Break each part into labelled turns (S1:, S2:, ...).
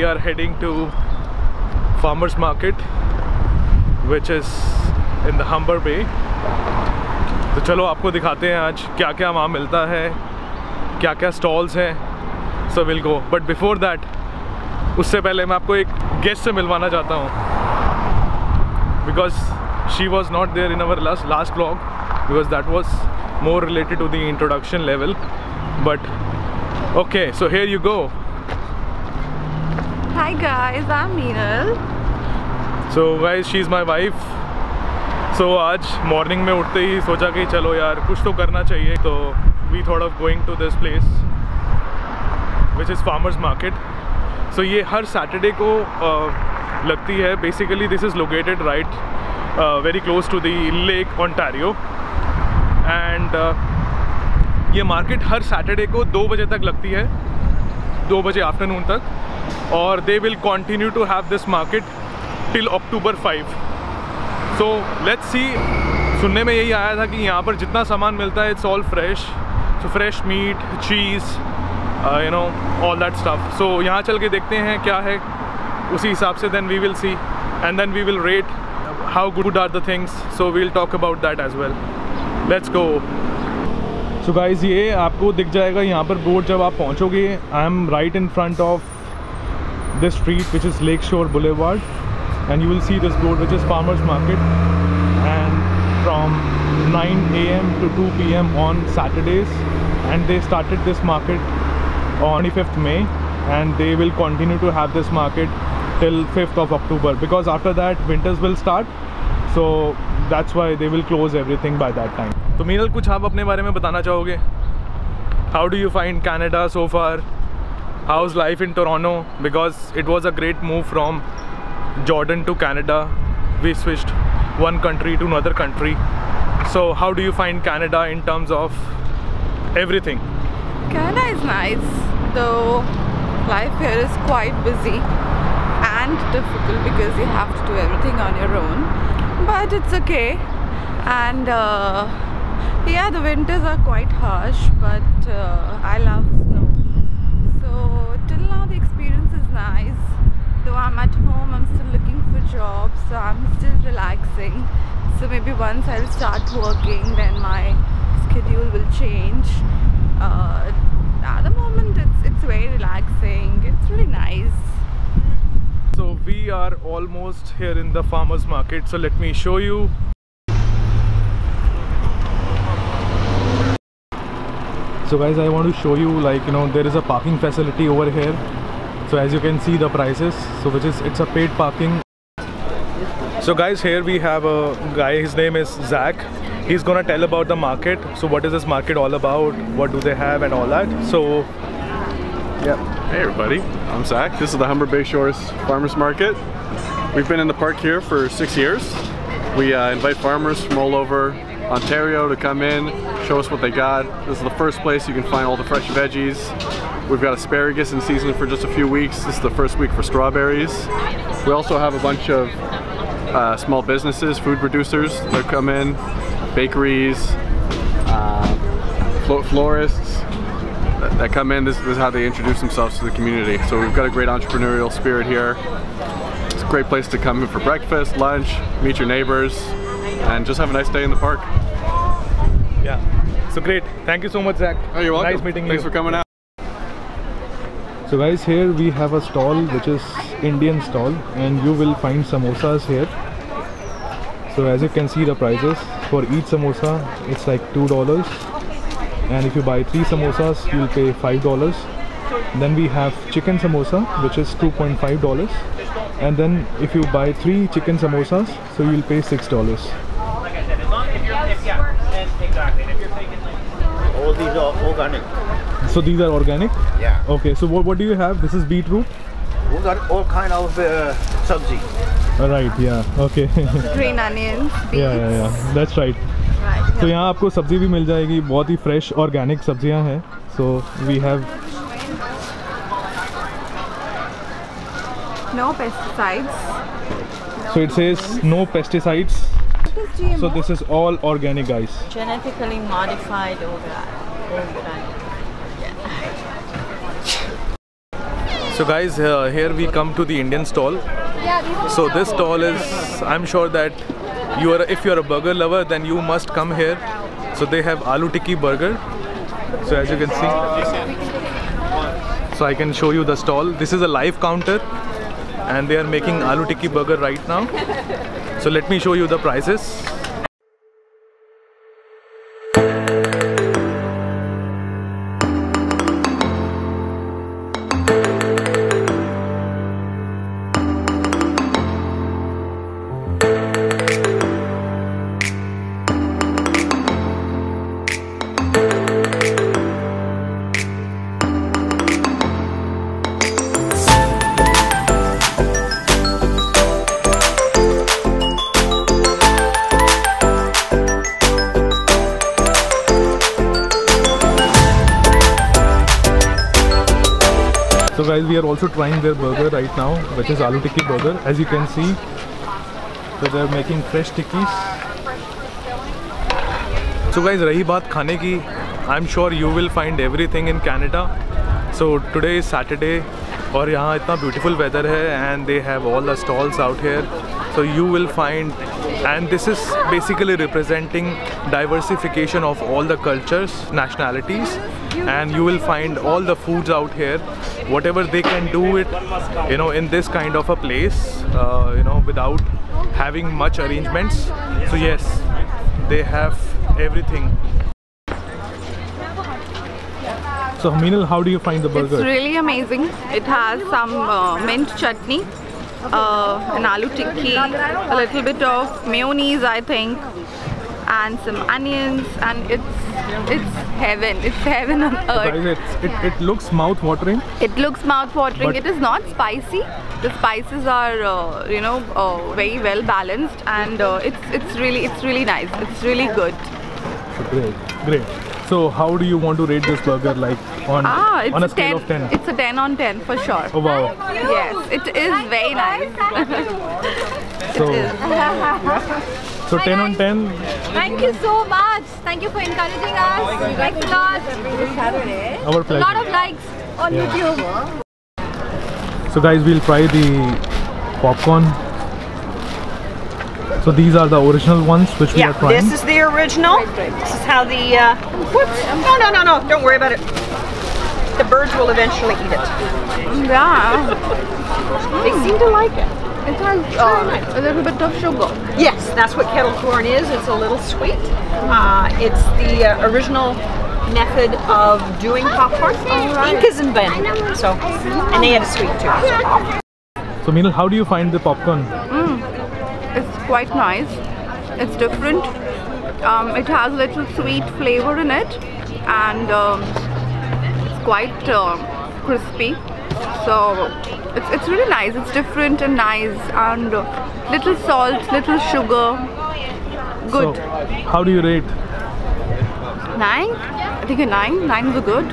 S1: We are heading to farmers market which is in the Humber Bay तो चलो आपको दिखाते हैं आज क्या क्या वहाँ मिलता है क्या क्या स्टॉल्स हैं so will go but before that उससे पहले मैं आपको एक गेस्ट से मिलवाना चाहता हूँ। Because she was not there in our last last blog because that was more related to the introduction level but okay so here you go
S2: Hi guys, I'm Meenal.
S1: so guys she's my wife. So आज morning में उठते ही सोचा कि चलो यार कुछ तो करना चाहिए। तो we thought of going to this place which is farmers market so ये हर सैटरडे को uh, लगती है। Basically this is located right very close to the lake Ontario and ये मार्केट हर सैटरडे को दो बजे तक लगती है। दो बजे आफ्टरनून तक। और they will continue to have this market till October five so let's see सुनने में यही आया था कि यहाँ पर जितना सामान मिलता है it's all fresh so fresh meat cheese you know all that stuff so यहाँ चल के देखते हैं क्या है। उसी हिसाब से then we will see and then we will rate how good are the things so we'll talk about that as well let's go so guys ये आपको दिख जाएगा यहाँ पर बोर्ड जब आप पहुँचोगे I am right in front of this street which is lake शोर boulevard and you will see this board which is farmers market and from 9 a.m. to 2 p.m. on Saturdays and they started this market on 25th May and they will continue to have this market till 5th of October because after that winters will start so that's why they will close everything by that time तो मीनल कुछ आप अपने बारे में बताना चाहोगे how do you find Canada so far How's life in Toronto because it was a great move from Jordan to Canada we switched one country to another country so how do you find Canada in terms of everything
S2: Canada is nice, though life here is quite busy and difficult because you have to do everything on your own. But it's okay. And uh, yeah, the winters are quite harsh, but uh, I love snow. So till now the experience is nice. Though I'm at home, I'm still jobs, so I'm still relaxing. So maybe once I'll start working, then my schedule will change. Uh, at the moment, it's it's very relaxing. It's really nice.
S1: so we are almost here in the farmers market so let me show you so guys i want to show you like you know there is a parking facility over here so as you can see the prices so which is it's a paid parking so guys here we have a guy his name is zach he's gonna tell about the market so what is this market all about what do they have and all that so yeah
S3: Hey everybody, I'm Zach. This is the Humber Bay Shores Farmers Market. We've been in the park here for six years. We uh, invite farmers from all over Ontario to come in, show us what they got. This is the first place you can find all the fresh veggies. We've got asparagus in season for just a few weeks. This is the first week for strawberries. We also have a bunch of uh, small businesses, food producers that come in, bakeries, uh, flo- florists, that, that come in. This, this is how they introduce themselves to the community. So we've got a great entrepreneurial spirit here. It's a great place to come in for breakfast, lunch, meet your neighbors, and just have a nice day in the park.
S1: yeah so great thank you so much zach
S3: Oh, you're welcome.
S1: nice meeting
S3: Thanks
S1: you Thanks
S3: for coming out.
S1: So guys here we have a stall which is Indian stall and you will find samosas here. So as you can see the prices for each samosa it's like two dollars and if you buy three samosas you'll pay five dollars. Then we have chicken samosa which is 2.5 dollars and then if you buy three chicken samosas so you'll pay six dollars.
S4: All these are organic.
S1: So these are organic.
S4: Yeah.
S1: Okay, so what, what do you have? This is beetroot.
S4: We got all kind of uh, sabzi.
S1: Right, yeah. Okay.
S2: Green onions, beets.
S1: yeah, yeah, yeah. That's right.
S2: Right.
S1: तो यहाँ आपको सब्ज़ी भी मिल जाएगी बहुत ही fresh organic सब्ज़ियाँ हैं so we have
S2: No pesticides.
S1: So it
S2: says no pesticides?
S1: So this is all organic guys
S5: genetically modified organ. organ.
S1: So guys, uh, here we come to the Indian stall. So this stall is, I'm sure that you are, if you are a burger lover, then you must come here. So they have aloo tikki burger. So as you can see, so I can show you the stall. This is a live counter, and they are making aloo tikki burger right now. So let me show you the prices. Guys, we are also trying their burger right now, which is aloo tikki burger. As you can see, so they are making fresh tikkis. So guys, रही बात खाने की, I'm sure you will find everything in Canada. So today is Saturday और यहाँ इतना beautiful weather है and they have all the stalls out here. So you will find and this is basically representing diversification of all the cultures, nationalities and you will find all the foods out here whatever they can do it you know in this kind of a place uh, you know without having much arrangements. So yes they have everything. So Meenal, how do you find the burger?
S2: It's really amazing. It has some uh, mint chutney, uh, an aloo tikki, a little bit of mayonnaise, I think, and some onions, and it's it's heaven. It's heaven on
S1: Guys,
S2: earth.
S1: it's, it, it looks mouth watering
S2: It looks mouth-watering. It is not spicy. The spices are, uh, you know, uh, very well balanced, and uh, it's it's really it's really nice. It's really good.
S1: great great so how do you want to rate this burger like on
S2: Ah, it's
S1: on a,
S2: a
S1: scale
S2: 10.
S1: of 10
S2: It's a 10 on 10 for sure.
S1: oh wow
S2: Yes, it is very nice.
S1: so so 10 on 10
S5: Thank you so much. Thank you for encouraging us. Thanks a lot.
S1: our
S5: A lot of likes on
S1: Yeah.
S5: YouTube.
S1: So guys, we'll try the popcorn. So these are the original ones which we
S6: Yeah,
S1: are trying.
S6: this is the original. This is how the, uh, whoops, no, no, no, no, don't worry about it. The birds will eventually eat it.
S2: Yeah,
S6: They seem to like it.
S2: It has uh, a little bit of sugar.
S6: Yes, that's what kettle corn is. It's a little sweet. Uh, it's the uh, original method of doing popcorn. Incas invented it, so, and they had a sweet too.
S1: So Meenal, how do you find the popcorn?
S2: It's quite nice. It's different. Um, it has a little sweet flavor in it, and um, it's quite um crispy. So it's it's really nice. It's different and nice, and little salt, little sugar. Good.
S1: So how do you rate?
S2: nine. I think a nine. Nine is good.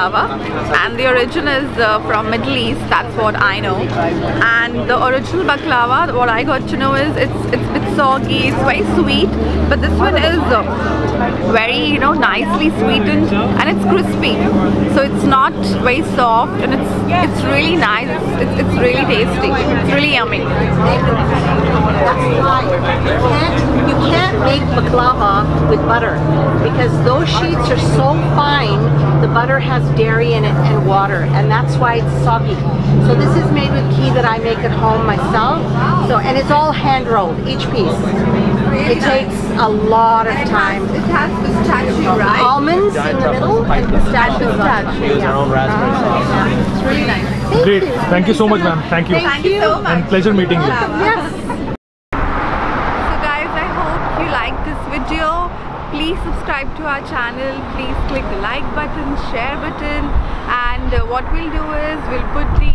S2: And the origin is uh, from Middle East. That's what I know. And the original baklava, what I got to know is it's it's a bit soggy. It's very sweet, but this one is uh, very you know nicely sweetened and it's crispy. So it's not very soft, and it's it's really nice. It's it's, it's really tasty. It's really yummy.
S7: You can't, you can't make baklava with butter because those sheets are so fine, the butter has dairy in it and water, and that's why it's soggy. So this is made with ghee that I make at home myself. So and it's all hand rolled, each piece. It takes a lot of time.
S2: It has pistachio, right?
S7: Almonds in the middle and pistachio.
S2: Pistachio.
S4: our own raspberry uh-huh. sauce.
S2: It's really nice.
S1: Great. Thank you so much, ma'am. Thank you.
S2: Thank you so much.
S1: And pleasure meeting you.
S7: Yes.
S2: To our channel. Please click the like button, share button. And uh, what we'll do is we'll put the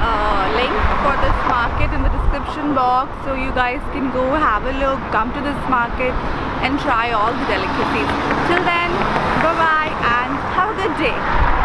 S2: uh, link for this market in the description box so you guys can go have a look, come to this market and try all the delicacies. Till then, bye bye and have a good day.